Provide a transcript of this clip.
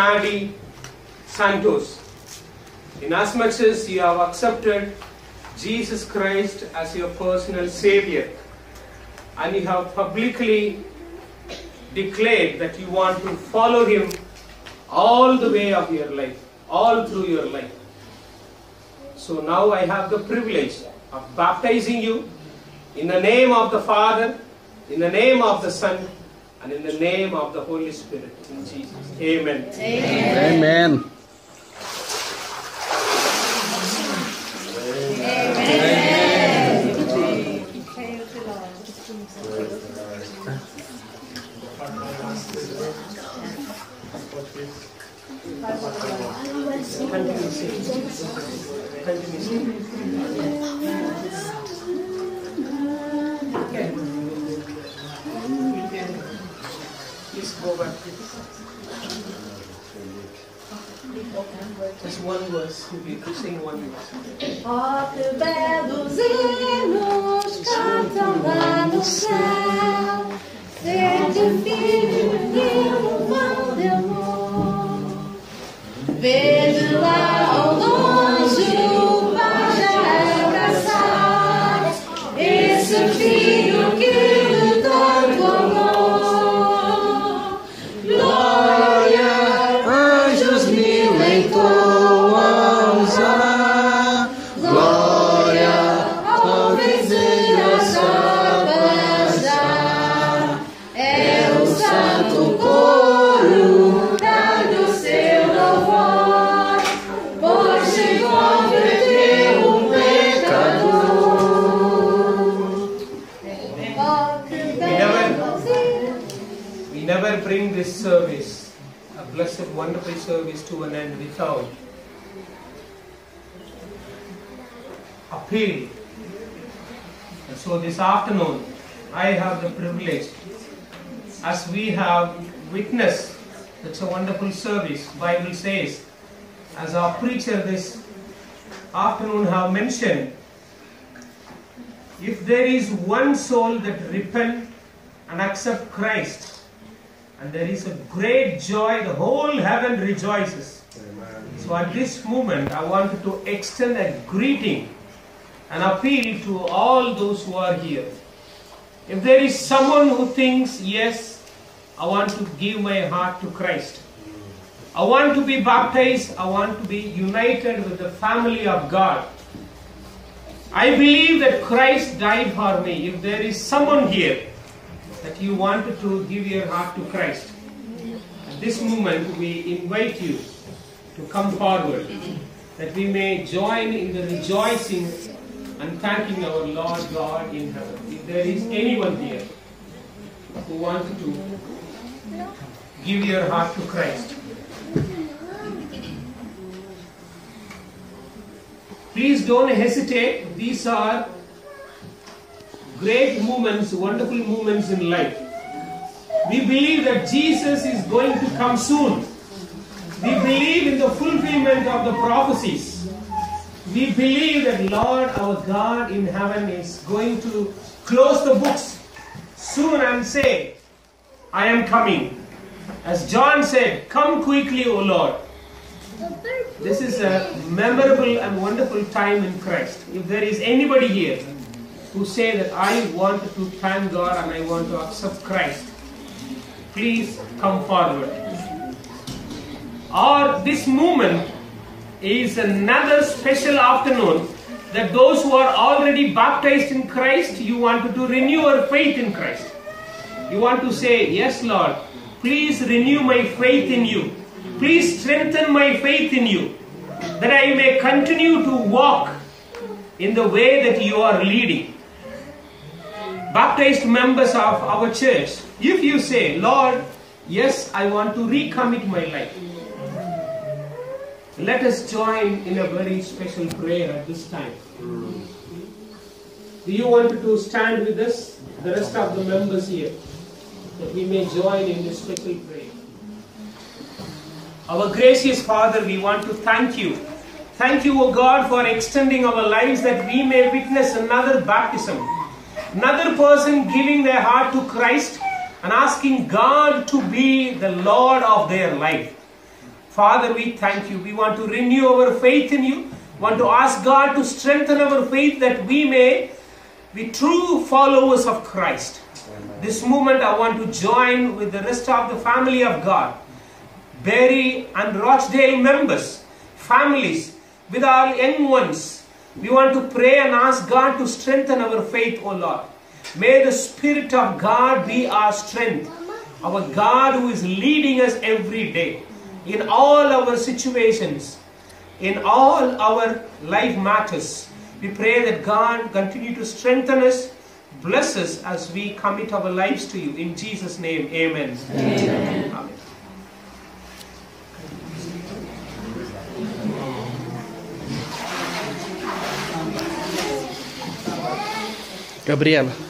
Nadi Santos. In as much as you have accepted Jesus Christ as your personal Savior and you have publicly declared that you want to follow Him all the way of your life, all through your life. So now I have the privilege of baptizing you in the name of the Father, in the name of the Son, and in the name of the Holy Spirit. In Jesus. Amen. Amen. Continue singing. Back. Just one verse. You sing one verse. Ó, que belos hinos cantam no céu, sede filho um vão de amor. Vejo lá ao longe o pai a abraçar, esse filho que a wonderful service, to an end without appeal. And so this afternoon, I have the privilege, as we have witnessed such a wonderful service, Bible says, as our preacher this afternoon have mentioned, if there is one soul that repent and accept Christ, and there is a great joy, the whole heaven rejoices. So at this moment, I wanted to extend a greeting, an appeal to all those who are here. If there is someone who thinks, yes, I want to give my heart to Christ, I want to be baptized, I want to be united with the family of God. I believe that Christ died for me. If there is someone here that you wanted to give your heart to Christ, at this moment we invite you to come forward that we may join in the rejoicing and thanking our Lord God in heaven. If there is anyone here who wants to give your heart to Christ, please don't hesitate. These are great moments, wonderful moments in life. We believe that Jesus is going to come soon. We believe in the fulfillment of the prophecies. We believe that Lord our God in heaven is going to close the books soon and say, I am coming. As John said, Come quickly, O Lord. This is a memorable and wonderful time in Christ. If there is anybody here who say that I want to thank God and I want to accept Christ, please come forward. Or this moment is another special afternoon that those who are already baptized in Christ, you want to renew your faith in Christ. You want to say, Yes, Lord, please renew my faith in you. Please strengthen my faith in you, that I may continue to walk in the way that you are leading. Baptized members of our church, if you say, Lord, yes, I want to recommit my life, let us join in a very special prayer at this time. Do you want to stand with us, the rest of the members here, that we may join in this special prayer? Our gracious Father, we want to thank you. Thank you, O God, for extending our lives that we may witness another baptism. Another person giving their heart to Christ and asking God to be the Lord of their life. Father, we thank you. We want to renew our faith in you. Want to ask God to strengthen our faith that we may be true followers of Christ. This moment, I want to join with the rest of the family of God, Barry and Rochdale members, families, with our young ones. We want to pray and ask God to strengthen our faith, O Lord. May the Spirit of God be our strength, our God who is leading us every day in all our situations, in all our life matters. We pray that God continue to strengthen us, bless us as we commit our lives to you. In Jesus' name, amen. Amen. Gabriela.